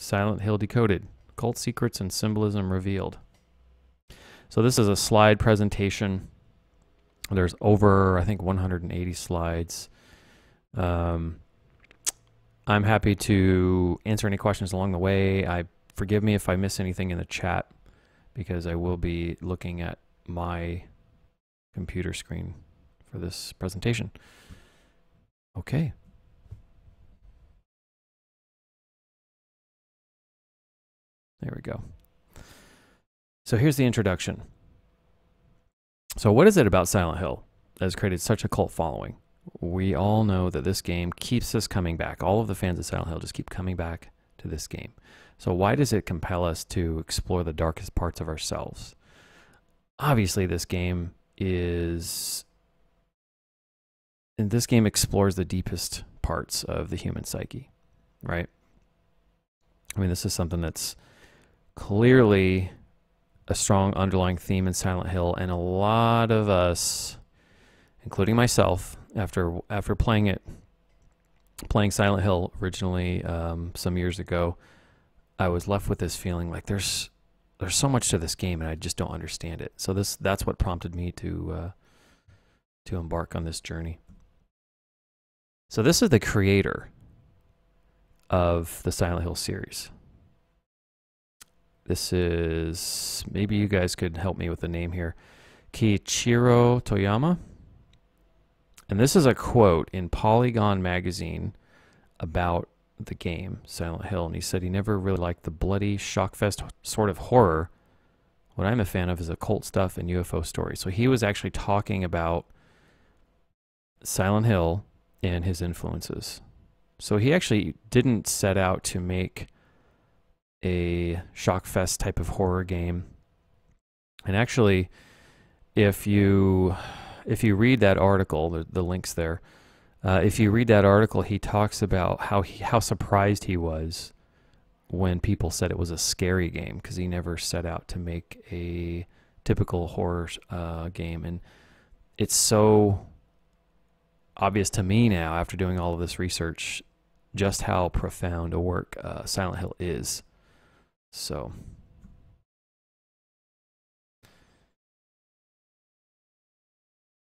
Silent Hill Decoded Cult Secrets and Symbolism Revealed. So, this is a slide presentation. There's over, I think, 180 slides. Um, I'm happy to answer any questions along the way. I forgive me if I miss anything in the chat because I will be looking at my computer screen for this presentation. Okay. There we go. So here's the introduction. So, what is it about Silent Hill that has created such a cult following? We all know that this game keeps us coming back. All of the fans of Silent Hill just keep coming back to this game. So, why does it compel us to explore the darkest parts of ourselves? Obviously, this game is. And this game explores the deepest parts of the human psyche, right? I mean, this is something that's clearly a strong underlying theme in Silent Hill, and a lot of us, including myself, after after playing it, playing Silent Hill originally um, some years ago, I was left with this feeling like there's there's so much to this game, and I just don't understand it. So this that's what prompted me to uh, to embark on this journey. So this is the creator of the Silent Hill series. This is maybe you guys could help me with the name here. Keiichiro Toyama. And this is a quote in Polygon magazine about the game Silent Hill and he said he never really liked the bloody shockfest sort of horror. What I'm a fan of is occult stuff and UFO stories. So he was actually talking about Silent Hill and his influences. So he actually didn't set out to make a shockfest type of horror game. And actually, if you if you read that article, the, the links there, uh, if you read that article, he talks about how he, how surprised he was when people said it was a scary game because he never set out to make a typical horror uh, game, and it's so obvious to me now after doing all of this research just how profound a work uh, Silent Hill is. So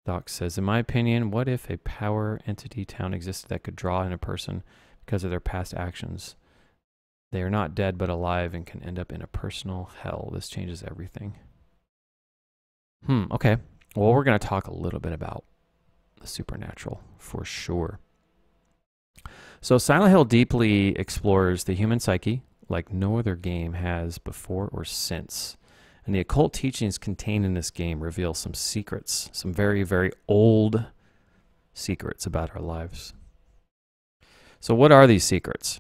Doc says, in my opinion, what if a power entity town existed that could draw in a person because of their past actions? They are not dead but alive and can end up in a personal hell. This changes everything. Hmm, okay. Well, we're going to talk a little bit about the supernatural for sure. So, Silent Hill deeply explores the human psyche, like no other game has before or since. And the occult teachings contained in this game reveal some secrets, some very, very old secrets about our lives. So, what are these secrets?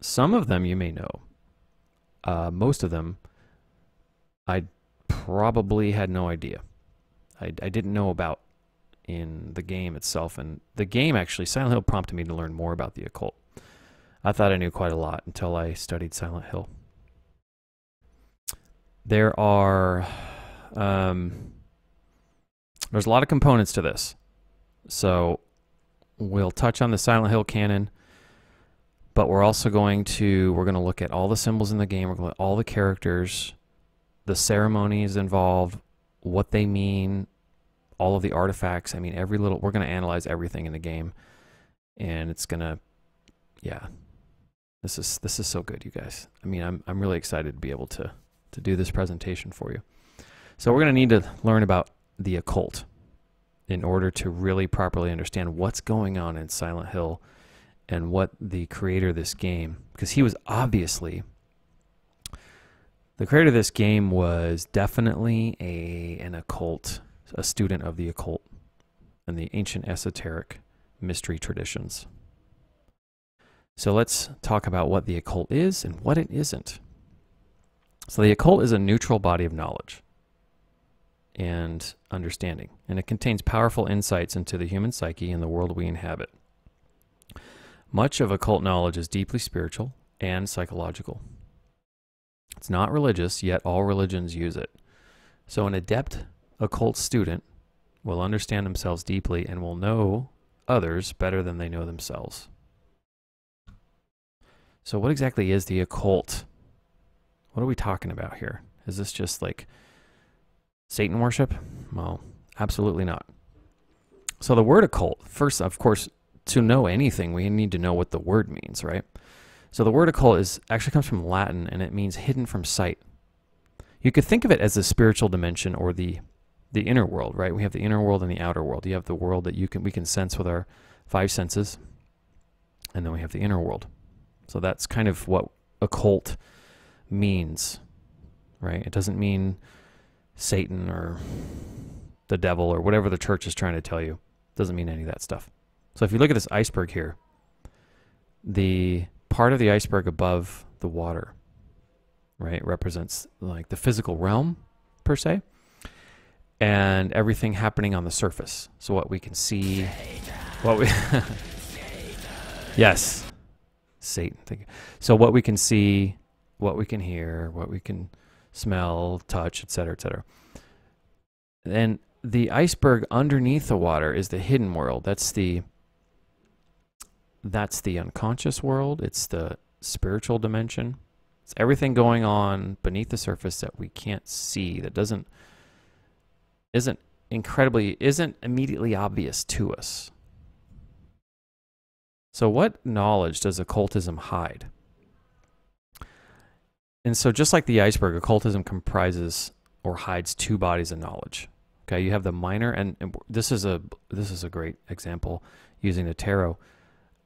Some of them you may know. Uh, most of them I probably had no idea. I, I didn't know about in the game itself. And the game actually, Silent Hill prompted me to learn more about the occult. I thought I knew quite a lot until I studied Silent Hill. There are, um, there's a lot of components to this. So we'll touch on the Silent Hill canon, but we're also going to, we're going to look at all the symbols in the game. We're going to all the characters, the ceremonies involved, what they mean, all of the artifacts. I mean, every little, we're going to analyze everything in the game. And it's going to, yeah, this is this is so good, you guys. I mean, I'm I'm really excited to be able to to do this presentation for you. So we're going to need to learn about the occult in order to really properly understand what's going on in Silent Hill and what the creator of this game because he was obviously the creator of this game was definitely a an occult a student of the occult and the ancient esoteric mystery traditions. So let's talk about what the occult is and what it isn't. So the occult is a neutral body of knowledge and understanding, and it contains powerful insights into the human psyche and the world we inhabit. Much of occult knowledge is deeply spiritual and psychological. It's not religious, yet all religions use it. So an adept occult student will understand themselves deeply and will know others better than they know themselves. So, what exactly is the occult? What are we talking about here? Is this just like Satan worship? Well, absolutely not. So, the word occult, first, of course, to know anything, we need to know what the word means, right? So, the word occult is actually comes from Latin and it means hidden from sight. You could think of it as the spiritual dimension or the the inner world, right? We have the inner world and the outer world. You have the world that you can we can sense with our five senses, and then we have the inner world. So that's kind of what occult means, right? It doesn't mean Satan or the devil or whatever the church is trying to tell you. It doesn't mean any of that stuff. So if you look at this iceberg here, the part of the iceberg above the water, right, represents like the physical realm per se, and everything happening on the surface. So what we can see, what we yes, Satan. Thank you. So what we can see, what we can hear, what we can smell, touch, etc., etc. And the iceberg underneath the water is the hidden world. That's the that's the unconscious world. It's the spiritual dimension. It's everything going on beneath the surface that we can't see that doesn't isn't incredibly isn't immediately obvious to us. So, what knowledge does occultism hide? And so, just like the iceberg, occultism comprises or hides two bodies of knowledge. Okay, you have the minor, and, and this is a this is a great example using the tarot.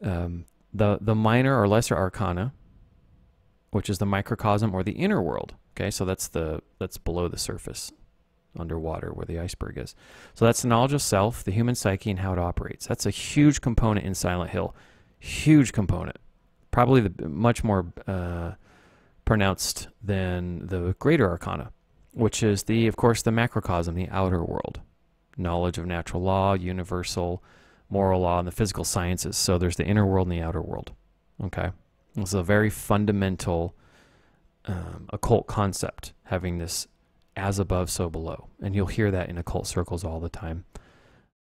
Um, the the minor or lesser arcana, which is the microcosm or the inner world. Okay, so that's the that's below the surface, underwater where the iceberg is. So that's the knowledge of self, the human psyche, and how it operates. That's a huge component in Silent Hill huge component, probably the much more uh, pronounced than the greater arcana, which is the, of course, the macrocosm, the outer world, knowledge of natural law, universal moral law, and the physical sciences. So there's the inner world and the outer world. Okay, this is a very fundamental um, occult concept, having this as above, so below, and you'll hear that in occult circles all the time.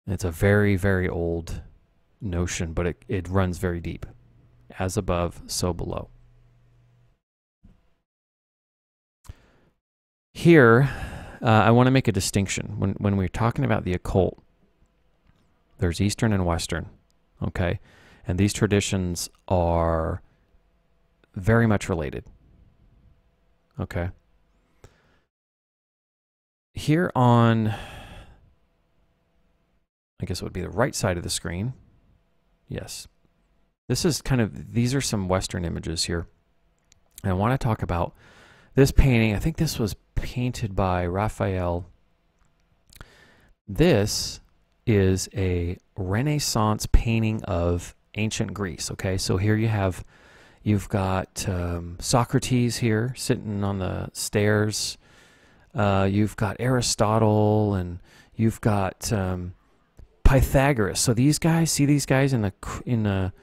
It's a very, very old notion, but it, it runs very deep. As above, so below. Here, uh, I want to make a distinction. When, when we're talking about the occult, there's Eastern and Western, okay? And these traditions are very much related, okay? Here on, I guess it would be the right side of the screen, Yes. This is kind of, these are some Western images here. And I want to talk about this painting. I think this was painted by Raphael. This is a Renaissance painting of ancient Greece. Okay, so here you have, you've got um, Socrates here sitting on the stairs. Uh, you've got Aristotle, and you've got um, Pythagoras. So these guys, see these guys in the in the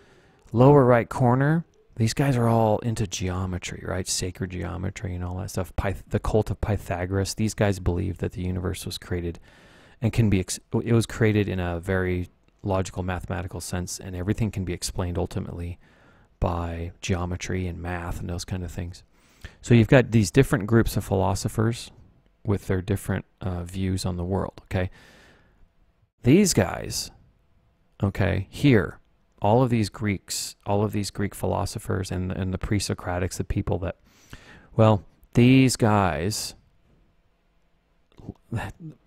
lower right corner. These guys are all into geometry, right? Sacred geometry and all that stuff. Pyth- the cult of Pythagoras. These guys believe that the universe was created and can be. It was created in a very logical, mathematical sense, and everything can be explained ultimately by geometry and math and those kind of things. So you've got these different groups of philosophers with their different uh, views on the world. Okay, these guys, okay, here, all of these Greeks, all of these Greek philosophers and, and the pre Socratics, the people that, well, these guys,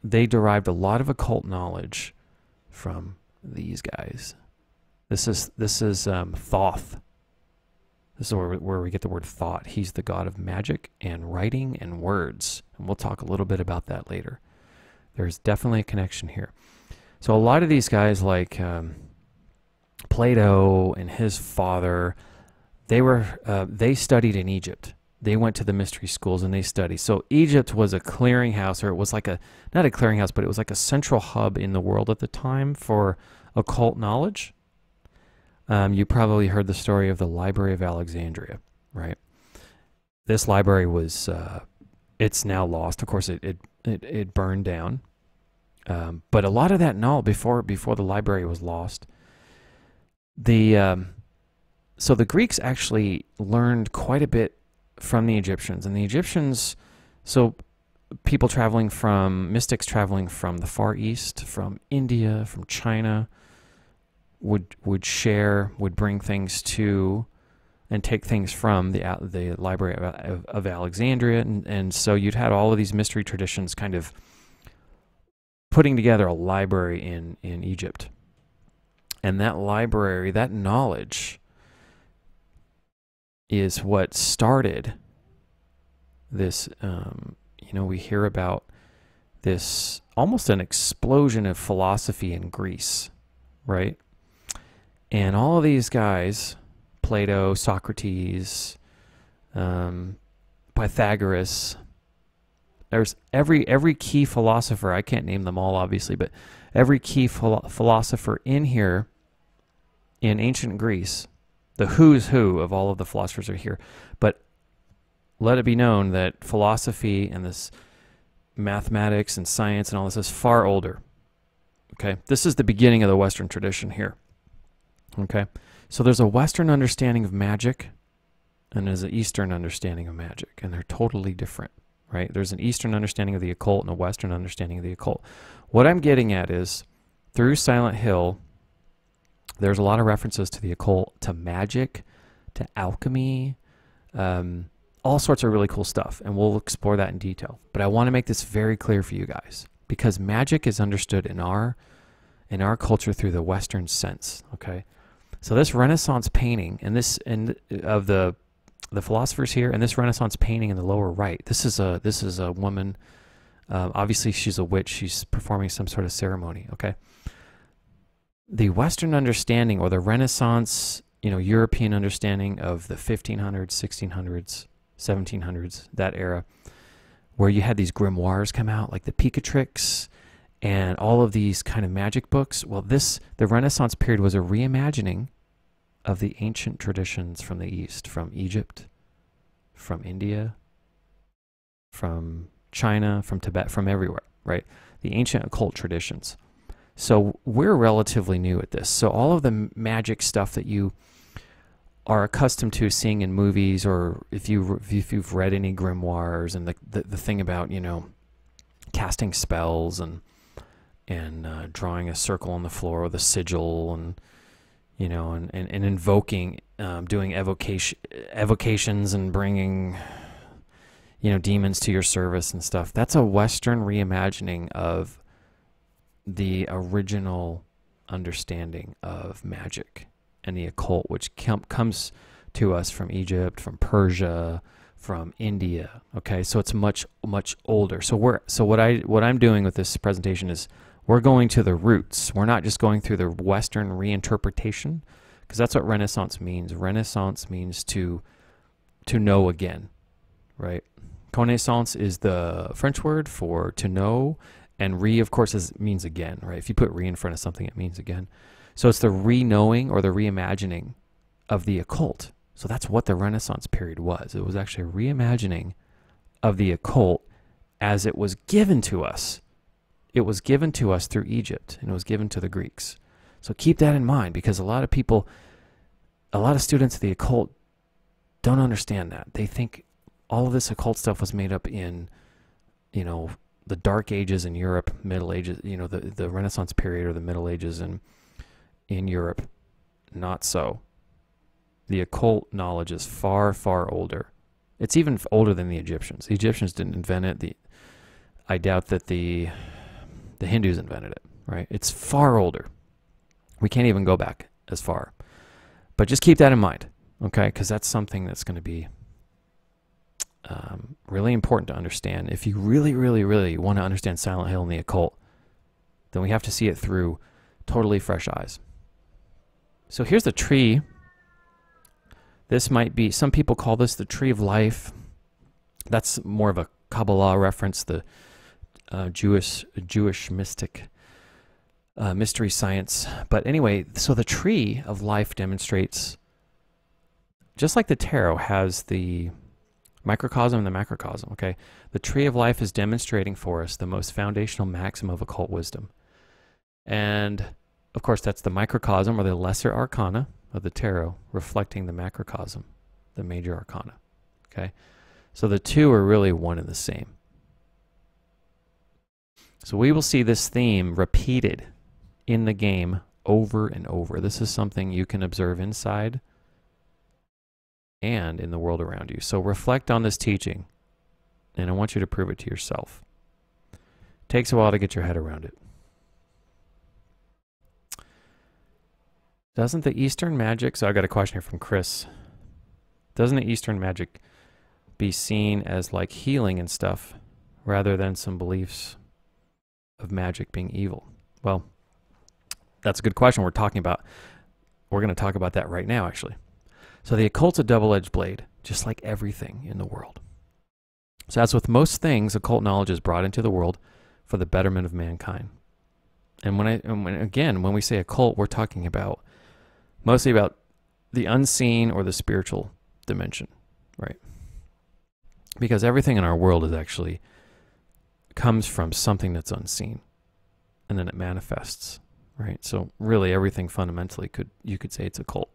they derived a lot of occult knowledge from these guys. This is this is um, Thoth. This is where, where we get the word thought. He's the god of magic and writing and words, and we'll talk a little bit about that later. There's definitely a connection here. So a lot of these guys, like um, Plato and his father, they were uh, they studied in Egypt. They went to the mystery schools and they studied. So Egypt was a clearinghouse, or it was like a not a clearinghouse, but it was like a central hub in the world at the time for occult knowledge. Um, you probably heard the story of the Library of Alexandria, right? This library was uh, it's now lost. Of course, it it it, it burned down um, but a lot of that knowledge before before the library was lost, the um, so the Greeks actually learned quite a bit from the Egyptians, and the Egyptians, so people traveling from mystics traveling from the Far East, from India, from China, would would share, would bring things to, and take things from the the Library of, of Alexandria, and, and so you'd had all of these mystery traditions kind of putting together a library in in Egypt, and that library, that knowledge, is what started this. Um, you know, we hear about this almost an explosion of philosophy in Greece, right? And all of these guys, Plato, Socrates, um, Pythagoras, there's every every key philosopher. I can't name them all, obviously, but every key philo- philosopher in here in ancient Greece, the who's who of all of the philosophers are here. But let it be known that philosophy and this mathematics and science and all this is far older. Okay, this is the beginning of the Western tradition here. Okay. So there's a Western understanding of magic and there's an Eastern understanding of magic, and they're totally different, right? There's an Eastern understanding of the occult and a Western understanding of the occult. What I'm getting at is through Silent Hill, there's a lot of references to the occult, to magic, to alchemy, um, all sorts of really cool stuff, and we'll explore that in detail. But I want to make this very clear for you guys because magic is understood in our in our culture through the Western sense. Okay, so this Renaissance painting and this and of the the philosophers here and this Renaissance painting in the lower right. This is a this is a woman. Um, obviously, she's a witch. She's performing some sort of ceremony. Okay. The Western understanding or the Renaissance, you know, European understanding of the 1500s, 1600s, 1700s, that era, where you had these grimoires come out, like the Picatrix and all of these kind of magic books. Well, this, the Renaissance period was a reimagining of the ancient traditions from the East, from Egypt, from India, from China, from Tibet, from everywhere, right? The ancient occult traditions. So we're relatively new at this. So all of the magic stuff that you are accustomed to seeing in movies, or if you if you've read any grimoires, and the the, the thing about you know casting spells and and uh, drawing a circle on the floor with a sigil and you know and, and, and invoking um, doing evocation evocations and bringing you know demons to your service and stuff. That's a western reimagining of the original understanding of magic and the occult which com- comes to us from Egypt from Persia from India okay? So it's much much older. So we're so what I what I'm doing with this presentation is we're going to the roots. We're not just going through the Western reinterpretation, because that's what Renaissance means. Renaissance means to to know again, right? Connaissance is the French word for to know, and re, of course, is, means again, right? If you put re in front of something, it means again. So it's the re-knowing or the reimagining of the occult. So that's what the Renaissance period was. It was actually a reimagining of the occult as it was given to us it was given to us through Egypt and it was given to the Greeks. So keep that in mind because a lot of people, a lot of students of the occult don't understand that. They think all of this occult stuff was made up in, you know, the Dark Ages in Europe, Middle Ages, you know, the, the Renaissance period or the Middle Ages in, in Europe. Not so. The occult knowledge is far, far older. It's even older than the Egyptians. The Egyptians didn't invent it. The, I doubt that the the Hindus invented it, right? It's far older. We can't even go back as far. But just keep that in mind, okay? Because that's something that's going to be um, really important to understand. If you really, really, really want to understand Silent Hill and the occult, then we have to see it through totally fresh eyes. So here's the tree. This might be, some people call this the tree of life. That's more of a Kabbalah reference. The uh, Jewish Jewish mystic uh, mystery science. But anyway, so the tree of life demonstrates, just like the tarot has the microcosm and the macrocosm. Okay, the tree of life is demonstrating for us the most foundational maxim of occult wisdom, and of course that's the microcosm or the lesser arcana. of the tarot, reflecting the macrocosm, the major arcana. Okay? So the two are really one and the same. So we will see this theme repeated in the game over and over. This is something you can observe inside and in the world around you. So reflect on this teaching, and I want you to prove it to yourself. It takes a while to get your head around it. Doesn't the Eastern magic, so I got a question here from Chris. Doesn't the Eastern magic be seen as like healing and stuff rather than some beliefs of magic being evil? Well, that's a good question. We're talking about, we're going to talk about that right now, actually. So the occult's a double edged blade, just like everything in the world. So, as with most things, occult knowledge is brought into the world for the betterment of mankind. And when I, and when, again, when we say occult, we're talking about mostly about the unseen or the spiritual dimension, right? Because everything in our world is actually comes from something that's unseen and then it manifests, right? So really everything fundamentally could you could say it's occult.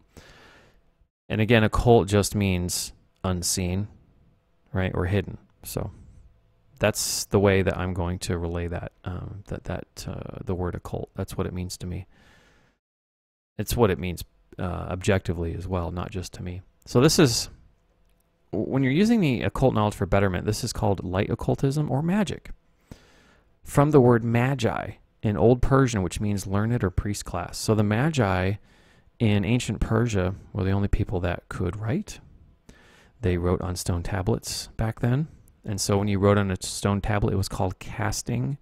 And again, occult just means unseen, right? Or hidden. So that's the way that I'm going to relay that um, that that uh, the word occult. That's what it means to me. It's what it means uh, objectively as well, not just to me. So this is when you're using the occult knowledge for betterment. This is called light occultism or magic, from the word magi in Old Persian, which means learned or priest class. So the magi in ancient Persia were the only people that could write. They wrote on stone tablets back then. And so when you wrote on a stone tablet, it was called casting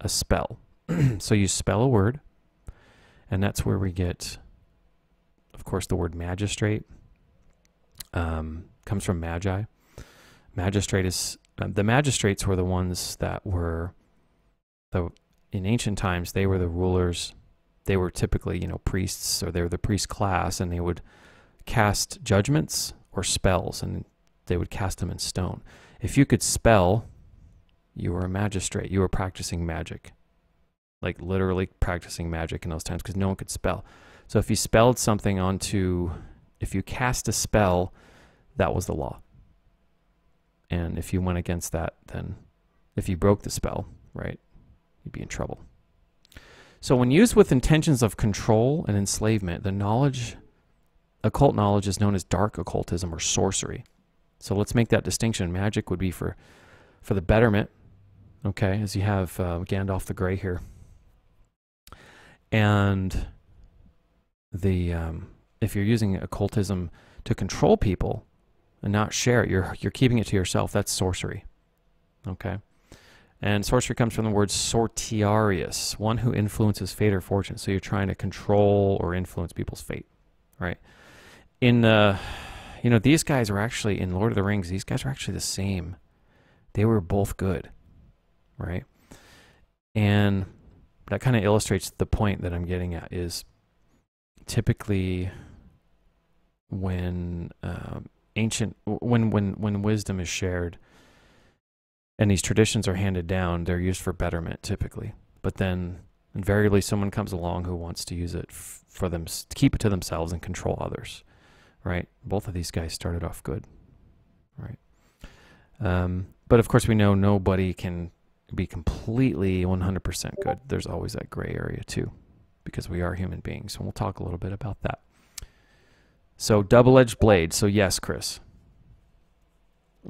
a spell. so you spell a word, and that's where we get of course, the word magistrate um, comes from magi. Magistrate is uh, the magistrates were the ones that were the in ancient times they were the rulers. They were typically you know priests or they were the priest class, and they would cast judgments or spells, and they would cast them in stone. If you could spell, you were a magistrate. You were practicing magic, like literally practicing magic in those times, because no one could spell. So if you spelled something onto, if you cast a spell, that was the law. And if you went against that, then if you broke the spell, right, you'd be in trouble. So when used with intentions of control and enslavement, the knowledge, occult knowledge is known as dark occultism or sorcery. So let's make that distinction. Magic would be for, for the betterment, okay, as you have uh, Gandalf the Grey here. And the um, if you're using occultism to control people and not share it, you're you're keeping it to yourself. That's sorcery. Okay. And sorcery comes from the word sortiarius, one who influences fate or fortune. So you're trying to control or influence people's fate, right? In the, you know, these guys are actually in Lord of the Rings. These guys are actually the same. They were both good, right? And that kind of illustrates the point that I'm getting at is typically when um, ancient when when when wisdom is shared and these traditions are handed down they're used for betterment typically but then invariably someone comes along who wants to use it for them to keep it to themselves and control others right both of these guys started off good right um, but of course we know nobody can be completely 100% good there's always that gray area too because we are human beings. And we'll talk a little bit about that. So, double edged blade. So, yes, Chris.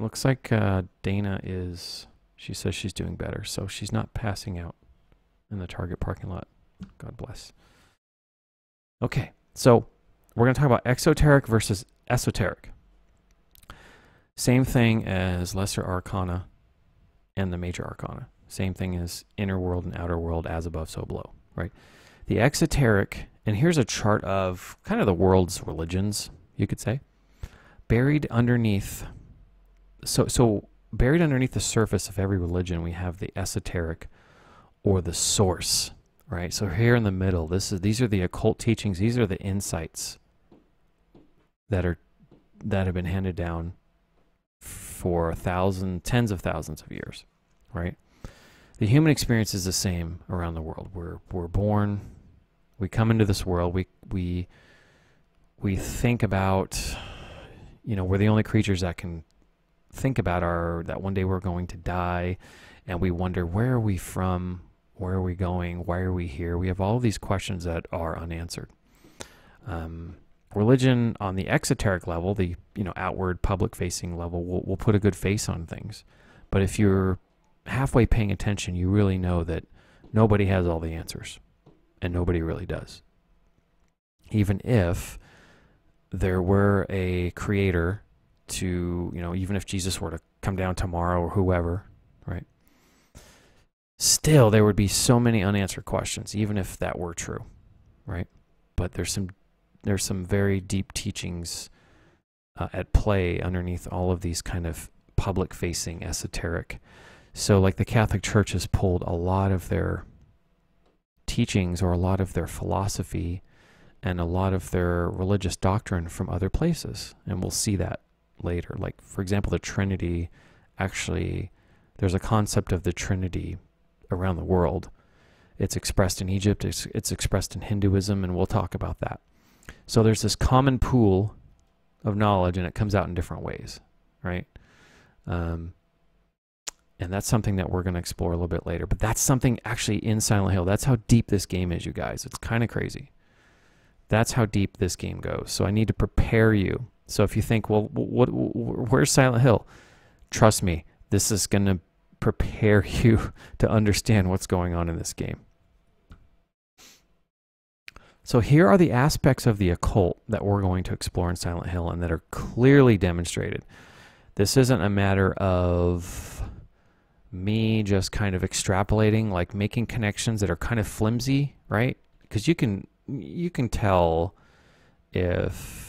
Looks like uh, Dana is, she says she's doing better. So, she's not passing out in the Target parking lot. God bless. Okay, so we're going to talk about exoteric versus esoteric. Same thing as lesser arcana and the major arcana. Same thing as inner world and outer world, as above, so below, right? The exoteric, and here's a chart of kind of the world's religions, you could say, buried underneath. So, so buried underneath the surface of every religion, we have the esoteric or the source, right? So here in the middle, this is these are the occult teachings. These are the insights that are that have been handed down for a thousand, tens of thousands of years, right? The human experience is the same around the world. We're we're born, we come into this world we we we think about, you know, we're the only creatures that can think about our that one day we're going to die, and we wonder where are we from, where are we going, why are we here? We have all these questions that are unanswered. Um, religion on the exoteric level, the you know outward public facing level, will will put a good face on things. But if you're halfway paying attention, you really know that nobody has all the answers, and nobody really does. Even if there were a creator to, you know, even if Jesus were to come down tomorrow or whoever, right? Still, there would be so many unanswered questions, even if that were true, right? But there's some there's some very deep teachings uh, at play underneath all of these kind of public facing esoteric. So, like the Catholic Church has pulled a lot of their teachings or a lot of their philosophy and a lot of their religious doctrine from other places. And we'll see that later. Like, for example, the Trinity actually, there's a concept of the Trinity around the world. It's expressed in Egypt, it's, it's expressed in Hinduism, and we'll talk about that. So there's this common pool of knowledge, and it comes out in different ways, right? Um, and that's something that we're going to explore a little bit later. But that's something actually in Silent Hill. That's how deep this game is, you guys. It's kind of crazy. That's how deep this game goes. So I need to prepare you. So if you think, well, what, where's Silent Hill? Trust me, this is going to prepare you to understand what's going on in this game. So here are the aspects of the occult that we're going to explore in Silent Hill and that are clearly demonstrated. This isn't a matter of me just kind of extrapolating, like making connections that are kind of flimsy, right? Because you can you can tell if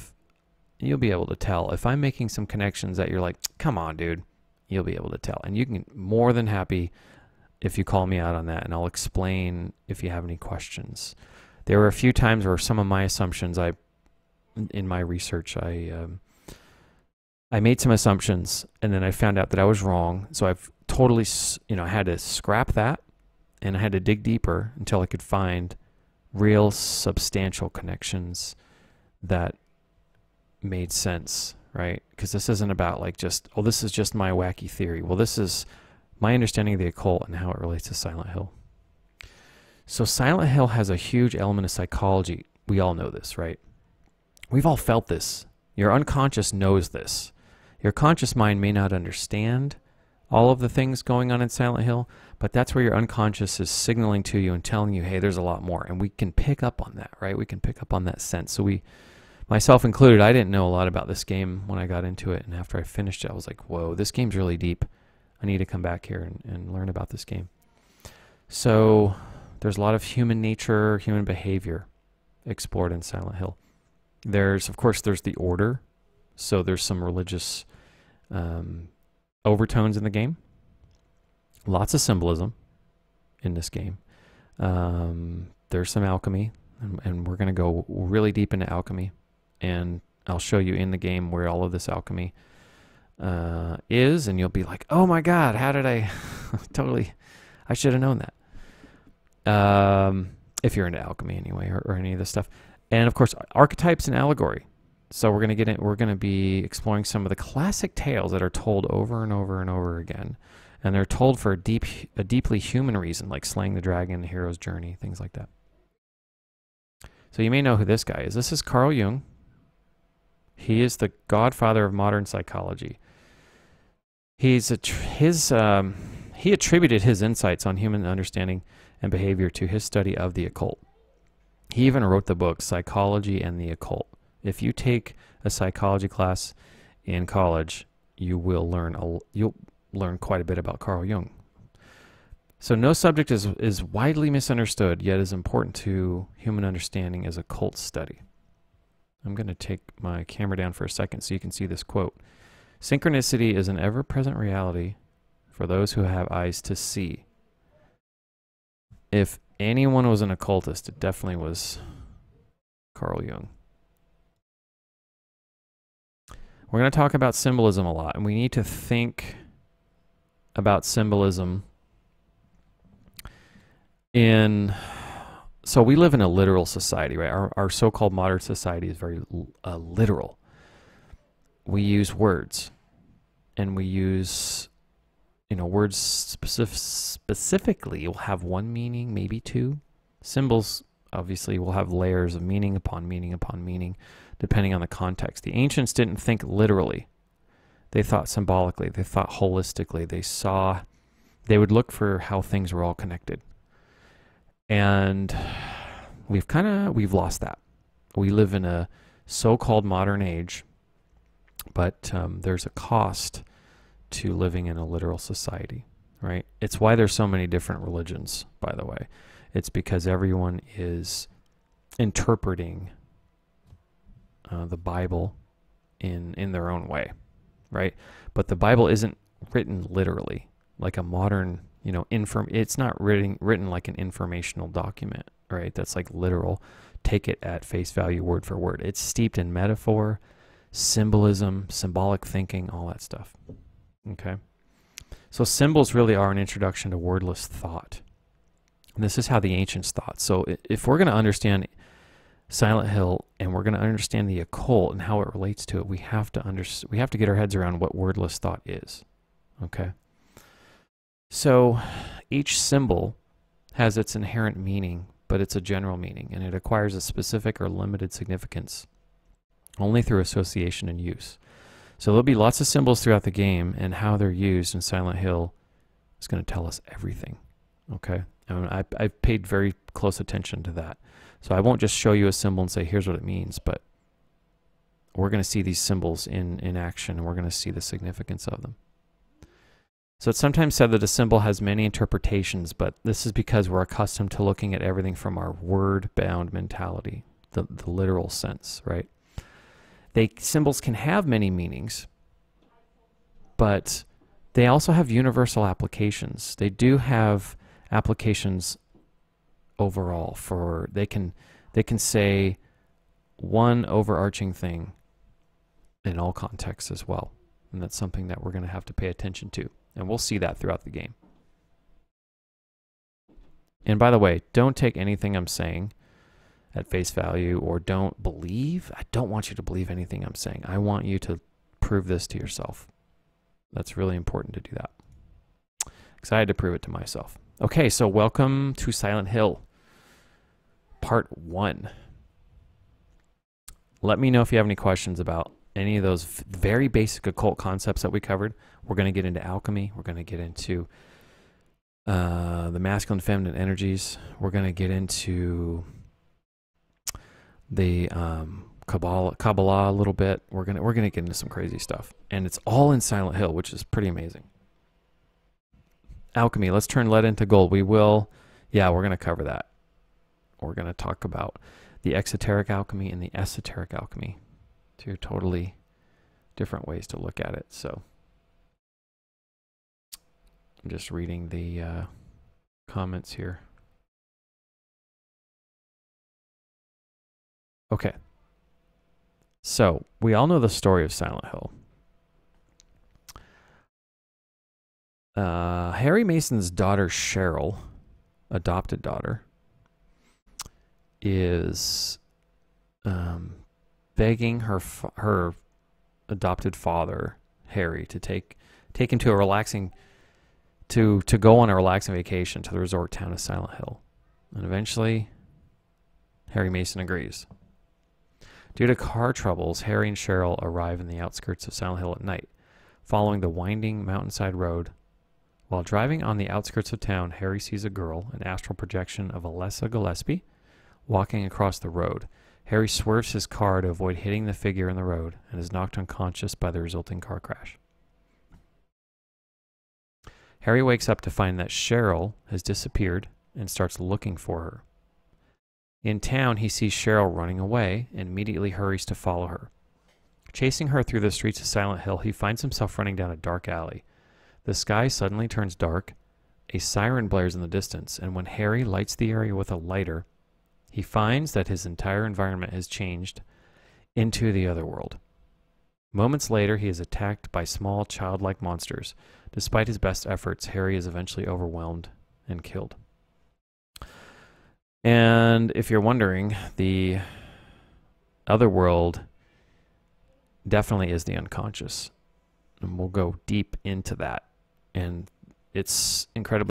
you'll be able to tell if I'm making some connections that you're like, come on, dude, you'll be able to tell. And you can more than happy if you call me out on that and I'll explain if you have any questions. There were a few times where some of my assumptions, I, in my research, I, um, I made some assumptions and then I found out that I was wrong. So I've totally, you know, I had to scrap that and I had to dig deeper until I could find real substantial connections that made sense, right? Because this isn't about like just, oh, this is just my wacky theory. Well, this is my understanding of the occult and how it relates to Silent Hill. So Silent Hill has a huge element of psychology. We all know this, right? We've all felt this. Your unconscious knows this. Your conscious mind may not understand all of the things going on in Silent Hill, but that's where your unconscious is signaling to you and telling you, hey, there's a lot more. And we can pick up on that, right? We can pick up on that sense. So we, myself included, I didn't know a lot about this game when I got into it. And after I finished it, I was like, whoa, this game's really deep. I need to come back here and, and learn about this game. So there's a lot of human nature, human behavior explored in Silent Hill. There's, of course, there's the order. So there's some religious um, overtones in the game. Lots of symbolism in this game. Um, there's some alchemy, and, and we're going to go really deep into alchemy. And I'll show you in the game where all of this alchemy uh, is, and you'll be like, "Oh my God, how did I totally? I should have known that." um, if you're into alchemy anyway, or, or any of this stuff. And of course, archetypes and allegory. So we're gonna get in, we're gonna be exploring some of the classic tales that are told over and over and over again, and they're told for a deep, a deeply human reason, like slaying the dragon, the hero's journey, things like that. So you may know who this guy is. This is Carl Jung. He is the godfather of modern psychology. He's a his um, he attributed his insights on human understanding and behavior to his study of the occult. He even wrote the book Psychology and the Occult. If you take a psychology class in college, you will learn a, you'll learn quite a bit about Carl Jung. So no subject is is widely misunderstood yet is important to human understanding as occult study. I'm going to take my camera down for a second so you can see this quote. Synchronicity is an ever-present reality for those who have eyes to see if anyone was an occultist, it definitely was Carl Jung. We're going to talk about symbolism a lot, and we need to think about symbolism in so we live in a literal society, right? Our, our so-called modern society is very uh, literal. We use words, and we use, you know, words specific, specifically will have one meaning, maybe two. Symbols obviously will have layers of meaning upon meaning upon meaning, depending on the context. The ancients didn't think literally; they thought symbolically. They thought holistically. They saw. They would look for how things were all connected and we've kind of we've lost that. We live in a so-called modern age, but um, there's a cost to living in a literal society, right? It's why there's so many different religions, by the way. It's because everyone is interpreting uh, the Bible in in their own way, right? But the Bible isn't written literally like a modern you know, inform. It's not written written like an informational document, right? That's like literal. Take it at face value, word for word. It's steeped in metaphor, symbolism, symbolic thinking, all that stuff. Okay. So symbols really are an introduction to wordless thought. And this is how the ancients thought. So if we're going to understand Silent Hill and we're going to understand the occult and how it relates to it, we have to under, we have to get our heads around what wordless thought is. Okay? So each symbol has its inherent meaning, but it's a general meaning, and it acquires a specific or limited significance only through association and use. So there'll be lots of symbols throughout the game, and how they're used in Silent Hill is going to tell us everything. Okay? And I, I've paid very close attention to that. So I won't just show you a symbol and say, here's what it means, but we're going to see these symbols in, in action, and we're going to see the significance of them. So it's sometimes said that a symbol has many interpretations, but this is because we're accustomed to looking at everything from our word-bound mentality, the, the literal sense, right? They symbols can have many meanings, but they also have universal applications. They do have applications overall for they can they can say one overarching thing in all contexts as well. And that's something that we're going to have to pay attention to. And we'll see that throughout the game. And by the way, don't take anything I'm saying at face value or don't believe. I don't want you to believe anything I'm saying. I want you to prove this to yourself. That's really important to do that. Excited to prove it to myself. Okay, so welcome to Silent Hill, part one. Let me know if you have any questions about any of those very basic occult concepts that we covered. We're going to get into alchemy. We're going to get into uh, the masculine, feminine energies. We're going to get into the um, Kabbalah, Kabbalah a little bit. We're gonna we're gonna get into some crazy stuff, and it's all in Silent Hill, which is pretty amazing. Alchemy. Let's turn lead into gold. We will. Yeah, we're gonna cover that. We're gonna talk about the exoteric alchemy and the esoteric alchemy, two totally different ways to look at it. So. I'm just reading the uh, comments here. Okay. So, we all know the story of Silent Hill. Uh, Harry Mason's daughter, Cheryl, adopted daughter, is um, begging her her adopted father, Harry, to take take him to a relaxing to to go on a relaxing vacation to the resort town of Silent Hill. And eventually Harry Mason agrees. Due to car troubles, Harry and Cheryl arrive in the outskirts of Silent Hill at night, following the winding mountainside road. While driving on the outskirts of town, Harry sees a girl, an astral projection of Alessa Gillespie, walking across the road. Harry swerves his car to avoid hitting the figure in the road and is knocked unconscious by the resulting car crash. Harry wakes up to find that Cheryl has disappeared and starts looking for her. In town, he sees Cheryl running away and immediately hurries to follow her. Chasing her through the streets of Silent Hill, he finds himself running down a dark alley. The sky suddenly turns dark, a siren blares in the distance, and when Harry lights the area with a lighter, he finds that his entire environment has changed into the other world. Moments later, he is attacked by small, childlike monsters Despite his best efforts, Harry is eventually overwhelmed and killed. And if you're wondering, the other world definitely is the unconscious. And we'll go deep into that. And it's incredibly